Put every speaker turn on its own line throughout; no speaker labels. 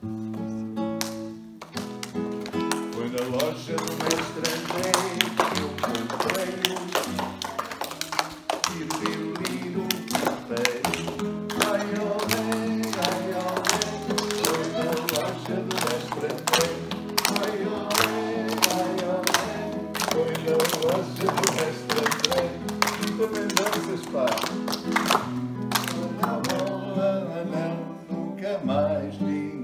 Foi na loja do mestre André que eu comprei um piruliro papel. Ai, olé, ai, olé, foi na loja do mestre André. Ai, olé, ai, olé, foi na loja do mestre André. Também danças. Na bola, não, nunca mais ninguém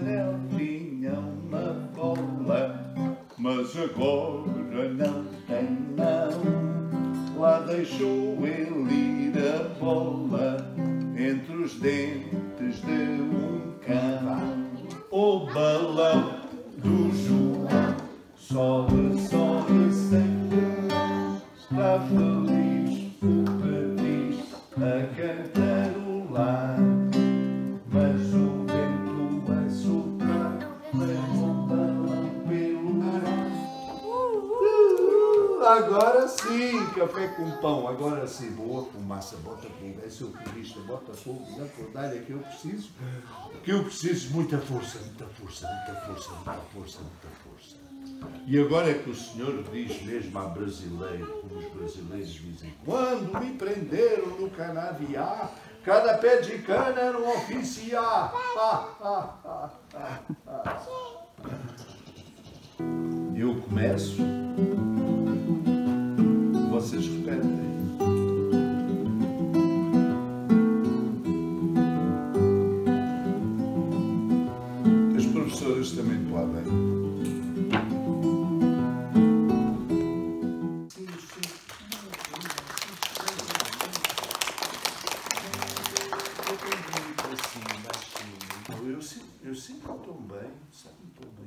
O Manel tinha uma bola, mas agora não tem não. Lá deixou ele ir a bola entre os dentes de um cão. O balão do João sobe, sobe sem luz. Está feliz o Patriz a cantarolar. Agora sim, café com pão, agora sim. Boa fumaça, bota fogo, é seu turista, bota fogo na fornalha que eu preciso. Que eu preciso muita força, muita força, muita força, muita força, muita força. E agora é que o senhor diz mesmo a brasileiro, como os brasileiros dizem, quando me prenderam no canaviar, cada pé de cana era um oficial. Ah, ah, ah, ah. Eu começo, professoras também podem. Eu sinto, eu sinto tão bem, sabe tão bem.